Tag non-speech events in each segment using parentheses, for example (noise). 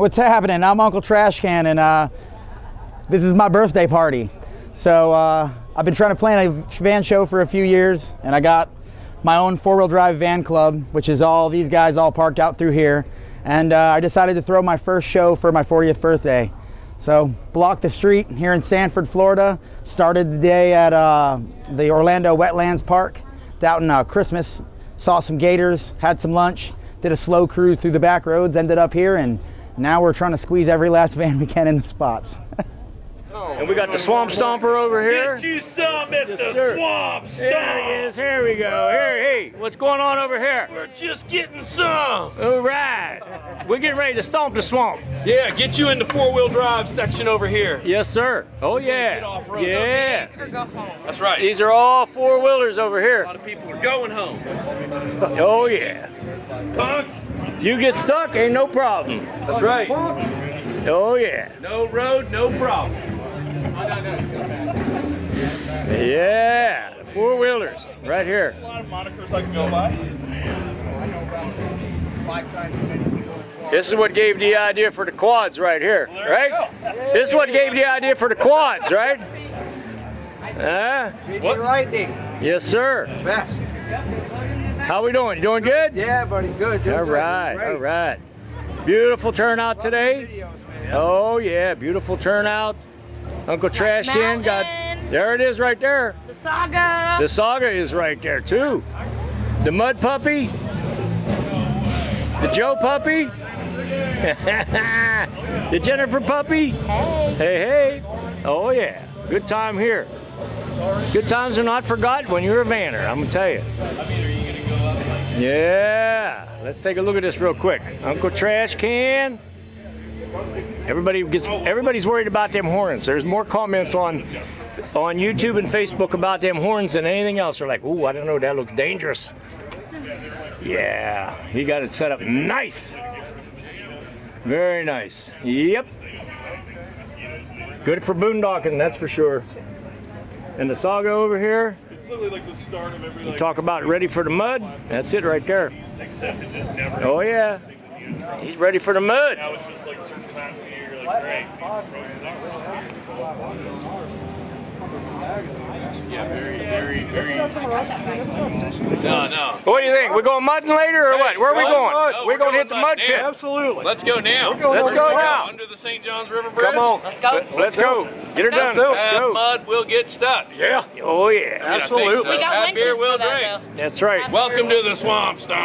What's happening? I'm Uncle Trash Can, and uh, this is my birthday party. So uh, I've been trying to plan a van show for a few years, and I got my own four-wheel drive van club, which is all these guys all parked out through here. And uh, I decided to throw my first show for my 40th birthday. So blocked the street here in Sanford, Florida. Started the day at uh, the Orlando Wetlands Park out in uh, Christmas. Saw some gators, had some lunch, did a slow cruise through the back roads, ended up here, and now we're trying to squeeze every last van we can in the spots. And we got the Swamp Stomper over here. Get you some at Yes, the sir. Swamp There he is. Here we go. Here, hey, what's going on over here? We're just getting some. All right. We're getting ready to stomp the swamp. Yeah, get you in the four-wheel drive section over here. Yes, sir. Oh, yeah. Get off road. Yeah. Or go home. That's right. These are all four wheelers over here. A lot of people are going home. Oh, yeah. Punks. You get stuck, ain't no problem. That's right. Oh, yeah. No road, no problem. Yeah. Four wheelers right here. A lot of monikers I can go by. This is what gave the idea for the quads right here, right? This is what gave the idea for the quads, right? Huh? Lightning, Yes, sir. best. How we doing? You doing good? Yeah, buddy, good. Doing All great, right, great. all right. Beautiful turnout today. Videos, man. Oh yeah, beautiful turnout. Uncle Trash Can got. There it is, right there. The saga. The saga is right there too. The mud puppy. The Joe puppy. (laughs) the Jennifer puppy. hey. Hey, hey. Oh, yeah. Good time here. Good times are not forgotten when you're a vanner, I'm going to tell you. Yeah. Let's take a look at this real quick. Uncle Trash Can. Everybody gets everybody's worried about them horns. There's more comments on on YouTube and Facebook about them horns than anything else. They're like, "Ooh, I don't know, that looks dangerous." Yeah, he got it set up nice. Very nice. Yep. Good for boondocking, that's for sure. And the saga over here, literally like the start of every like, talk about ready for the mud. That's it right there. it. Oh yeah, he's ready for the mud. Now it's just like certain times of year, like, great. Yeah, very, very, very. No, no. What do you think? We're going mudding later or what? Where are we going? mud. We're, we're going to hit the mud mud now. pit. Absolutely. Let's go now. Let's go now. Under the St. John's River Bridge. Come on. Let's go. Let's go. Get her done. do it. Go. mud, we'll get stuck. Yeah. Oh yeah. I think Absolutely. so. We got Have beer, we'll that drink. though. That's right. Welcome to the Swamp Stomp.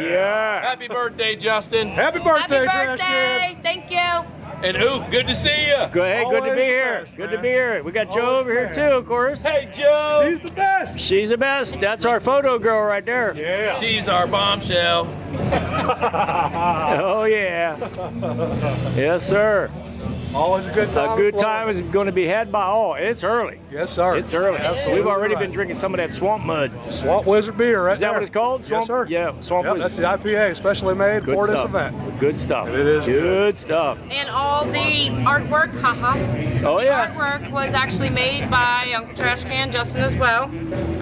Yeah. Happy birthday, Justin. Happy birthday, Happy birthday. Thank you. And ooh, good to see you. Good, hey, good to be here. best, Good to be here. We got Joe over here too, of course. Hey, Joe. She's the best. She's the best. That's our photo girl right there. Yeah. She's our bombshell. (laughs) Oh yeah. Yes, sir. Always a good time. A good time is going to be had by all. It's early. Yes, sir. It's early. Absolutely We've already right. been drinking some of that swamp mud. Swamp Wizard beer, right Is that there. what it's called? Swamp- yes, sir. Yeah, Swamp Yep, Wizard. That's the IPA, specially made Good for this event. Good stuff. It is good, good. stuff. And all the artwork, haha. Oh the yeah. artwork was actually made by Uncle Trash Can, Justin as well.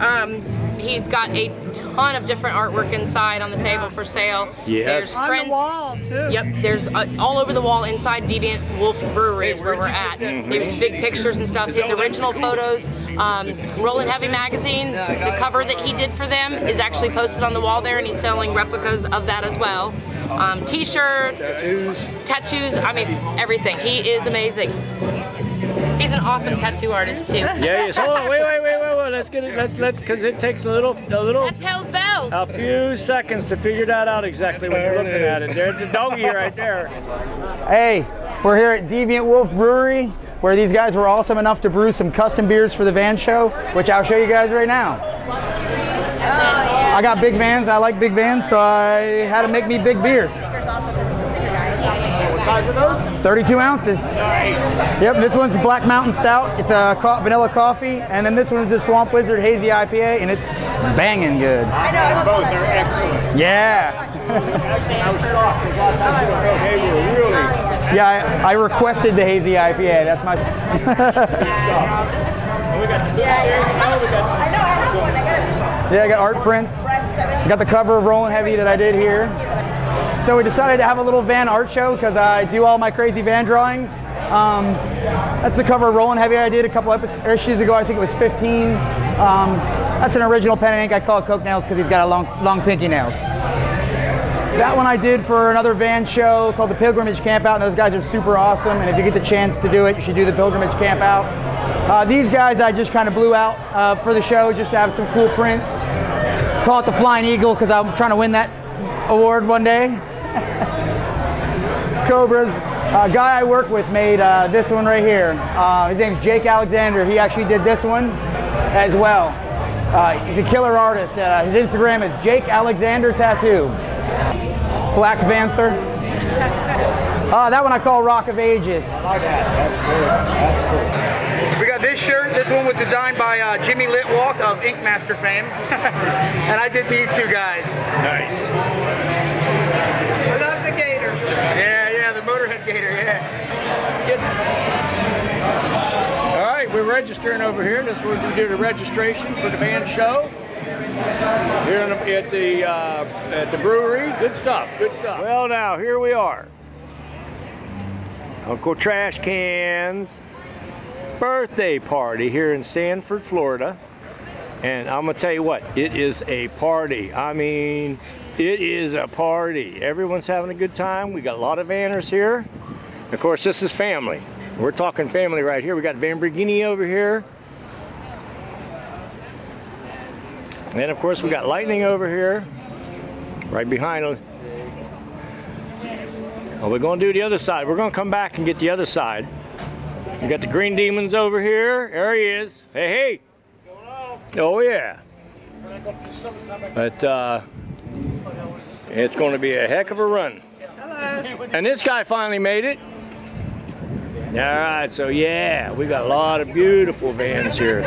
Um, he's got a ton of different artwork inside on the table for sale. Yes. There's On prints. too. Yep, there's uh, all over the wall inside Deviant Wolfe Brewery is where we're at. Mm-hmm. There's big pictures and stuff. His original photos, um, Rollin' Heavy Magazine, the cover that he did for them is actually posted on the wall there, and he's selling replicas of that as well. Um, T-shirts, Tattoos. tattoos, I mean, everything. He is amazing. He's an awesome tattoo artist too. Yeah, yes. Hold on. Wait, wait, wait, wait, wait. Let's get it. Let's, let's, because it takes a little, a little, That's Hell's Bells. a few seconds to figure that out exactly when you're There it looking at it. There's the doggy right there. (laughs) Hey, we're here at Deviant Wolfe Brewery, where these guys were awesome enough to brew some custom beers for the van show, which I'll show you guys right now. I got big vans, I like big vans, so I had to make me big beers. What size are those? 32 ounces. Nice. Yep, this one's Black Mountain Stout. It's a co- vanilla coffee, and then this one is a Swamp Wizard Hazy IPA, and it's banging good. Both are excellent. Yeah. Excellent. I was (laughs) shocked because last time you were they were really. Yeah, I, I requested the Hazy IPA. That's my. And we got the there you go. We got some. yeah, I got art prints. I got the cover of Rolling Heavy that I did here. So we decided to have a little van art show because I do all my crazy van drawings. Um, that's the cover of Rolling Heavy I did a couple issues ago. I think it was 15. Um, that's an original pen and ink. I call it Coke Nails because he's got a long, long pinky nails. That one I did for another van show called the Pilgrimage Campout, and those guys are super awesome. And if you get the chance to do it, you should do the Pilgrimage Campout. Uh, these guys I just kind of blew out uh, for the show just to have some cool prints. Call it the Flying Eagle because I'm trying to win that award one day. (laughs) Cobras. A guy I work with made uh, this one right here. Uh, his name's Jake Alexander. He actually did this one as well. Uh, he's a killer artist. Uh, his Instagram is Jake Alexander Tattoo. Black Panther. Uh, that one I call Rock of Ages. We got this shirt. This one was designed by uh, Jimmy Litwalk of Ink Master fame. (laughs) and I did these two guys. Nice. Love the gator. Yeah, yeah, the Motorhead Gator, yeah. All right, we're registering over here. This is where we do the registration for the band show. Here at the uh, at the brewery. Good stuff. Good stuff. Well, now here we are. Uncle Trash Cans birthday party here in Sanford, Florida. And I'm gonna tell you what, it is a party. I mean, it is a party. Everyone's having a good time. We got a lot of vanners here. Of course, this is family. We're talking family right here. We got Lamborghini over here. And of course, we got Lightning over here, right behind us. Well, we're going to do the other side. We're going to come back and get the other side. We got the Green Demons over here. There he is. Hey, hey. Oh, yeah. But uh, it's going to be a heck of a run. And this guy finally made it. All right, so yeah, we got a lot of beautiful vans here.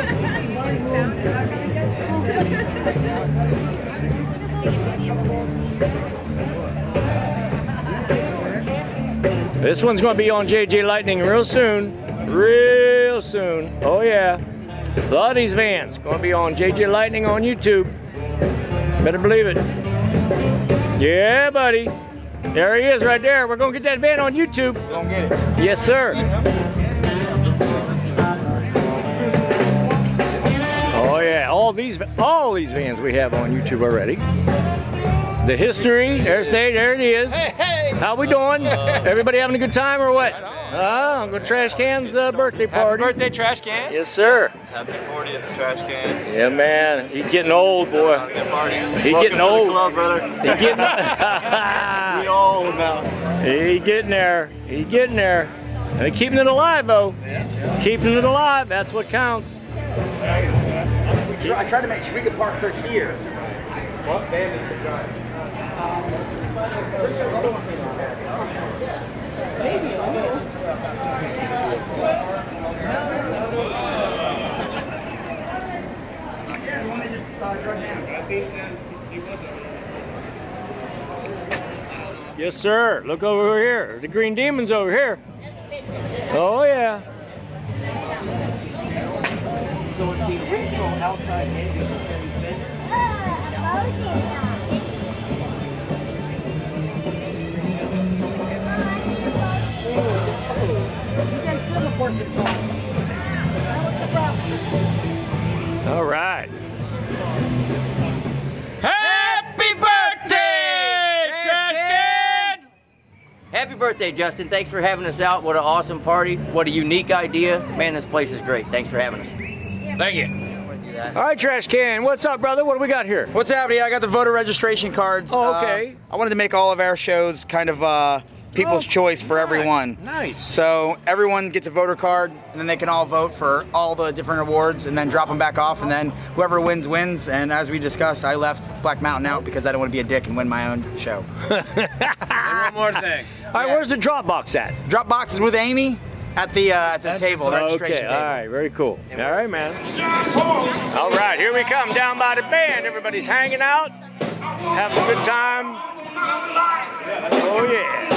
This one's going to be on JJ Lightning real soon. Real soon. Oh, yeah. A lot of these vans to be on JJ Lightning on YouTube. Better believe it. Yeah, buddy. There he is right there. We're going to get that van on YouTube. Don't get it. Yes, sir. Oh yeah, all these all these vans we have on YouTube already. The history, there's there, there it is. Hey, hey! How we doing? Everybody having a good time or what? Uh, Uncle Trash Can's uh, birthday Happy party. birthday, trash can. Yes, sir. Happy 40th, trash can. Yeah, man. He's getting old, boy. He's party. He getting to the old. club, brother. He's getting. (laughs) (laughs) We old now. He's getting there. He's getting there. And keeping it alive though. Keeping it alive. That's what counts. I tried to make sure we could park her here. Yes, sir. Look over here. The Green Demons over here. Oh yeah. So it's the original outside All right. Happy birthday, Justin. Thanks for having us out. What an awesome party. What a unique idea. Man, this place is great. Thanks for having us. Thank you. All right, Trash Can. What's up, brother? What do we got here? What's happening? I got the voter registration cards. Oh, Uh, okay. I wanted to make all of our shows kind of uh, people's Oh, choice for nice. everyone. Nice. So everyone gets a voter card, and then they can all vote for all the different awards, and then drop them back off, and then whoever wins wins. And as we discussed, I left Black Mountain out because I don't want to be a dick and win my own show. (laughs) One more thing. All right, where's the Dropbox at? Dropbox is with Amy at the uh, at the table, the registration Okay, table. all right, very cool. All right, man. All right, here we come down by the band. Everybody's hanging out, having a good time. Oh yeah.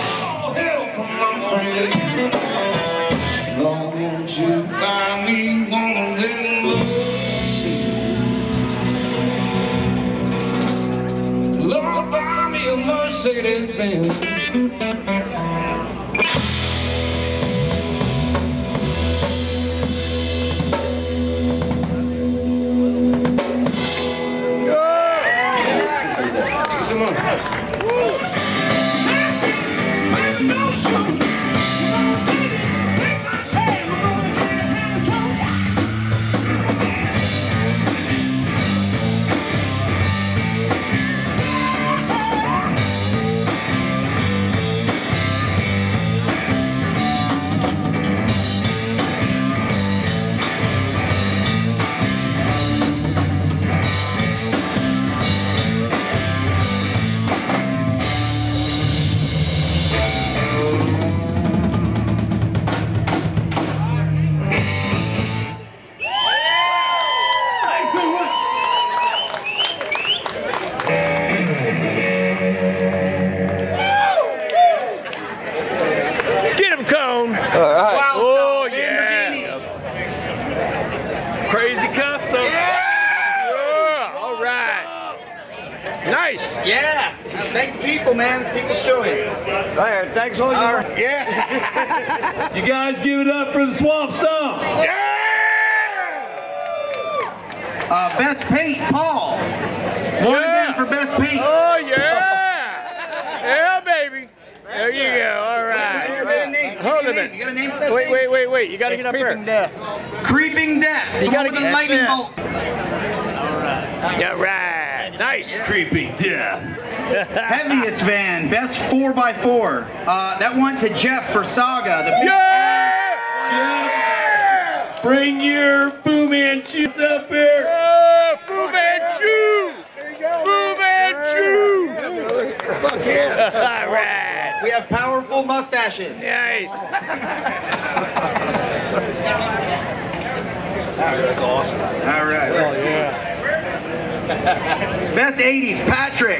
Won't you buy me one of them Lord, buy me a Mercedes. Mercedes Benz. Yeah. Thank the people, man. It's people's choice. There, thanks all All you. right. Yeah. (laughs) You guys give it up for the Swamp Stomp. Uh, best paint, Paul. One Yeah. again for best paint. Oh, yeah. Yeah, baby. There you go. All right. You got a name. Hold You a got a name. minute. You got a name for that Wait, wait, wait, wait. You got to get up here. Creeping Death. You the gotta one with get- the lightning bolt. Yeah, right. Nice. Creepy death. Heaviest van, best 4x4. Uh, that went to Jeff for Saga. The big Jeff, bring your Fu Manchu up here. Oh, Fu Manchu. Fu Manchu. Fuck yeah. All right. We have powerful mustaches. Nice. All right. let's see. Best 80s, Patrick.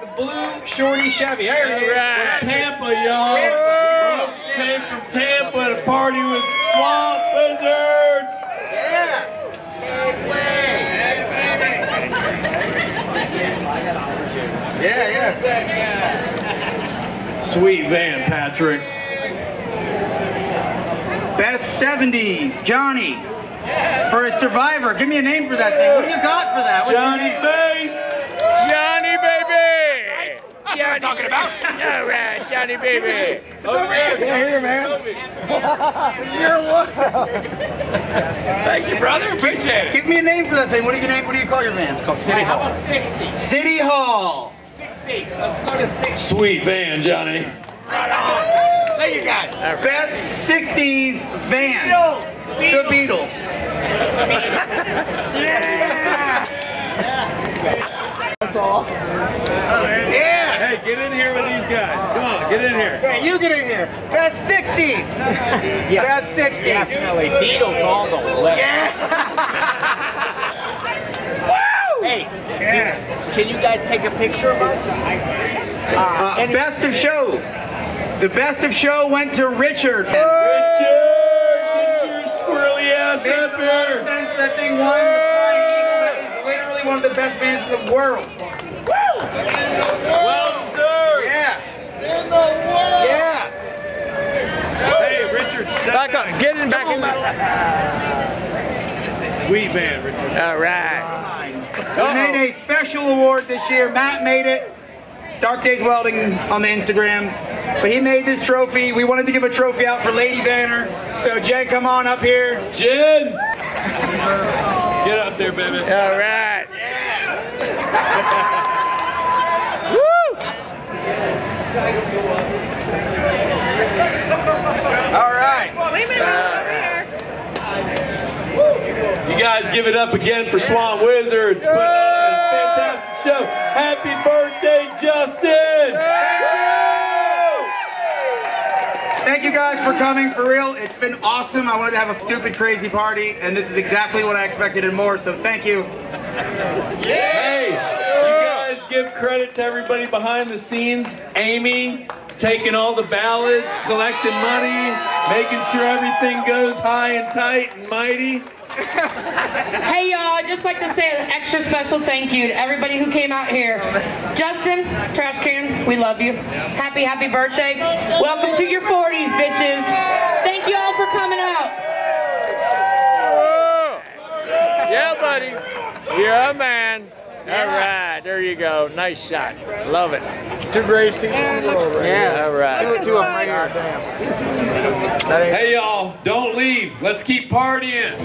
The blue shorty Chevy. There it is. Right. Tampa, y'all. Tampa. Came from Tampa to party with Swamp Wizards. Yeah, yeah. Sweet van, Patrick. Best 70s, Johnny. For a survivor. Give me a name for that thing. What do you got for that? What's your Johnny name? Bass. Johnny baby. That's what I'm talking about. All right, Johnny baby. Thank you, brother. Appreciate it. Give me a name for that thing. What do you name? What do you call your van? It's called City Hall. 60. City Hall. 60. Let's go to 60. Sweet van, Johnny. Right on. There you guys. Best 60s van. The Beatles. (laughs) That's all. Yeah. Hey, get in here with these guys. Come on, get in here. Yeah, you get in here. Best 60s. yeah. Best 60s. Definitely Beatles all the way. Yeah. (laughs) Hey, do- can you guys take a picture of us? Uh, best of show. The best of show went to Richard. Richard, sense that won the Flying Eagle. That is literally one of the best bands in the world. Woo! Well deserved. Yeah. In the world. Yeah. Hey, Richard, step Back up. Get in back in. Sweet van, Richard. All right. We made a special award this year. Matt made it. Dark Days Welding on the Instagrams. But he made this trophy. We wanted to give a trophy out for Lady Banner. So Jen, come on up here. Jen. Get up there, baby. All right. Woo! All right. You guys give it up again for Swamp Wizards. Putting on a fantastic show. Happy birthday, Justin! Guys for coming. For real, it's been awesome. I wanted to have a stupid, crazy party, and this is exactly what I expected and more. So thank you. Hey, you guys give credit to everybody behind the scenes. Amy taking all the ballots, collecting money, making sure everything goes high and tight and mighty. Hey y'all, I'd just like to say an extra special thank you to everybody who came out here. Justin, trash can, we love you. Happy, happy birthday. Welcome to your 40s, bitches. Thank you all for coming out. Yeah, buddy. You're a man. All right, there you go. Nice shot. Love it. Two greatest people in the world right Yeah, all right. Two, two of them right here. Hey y'all, don't leave. Let's keep partying.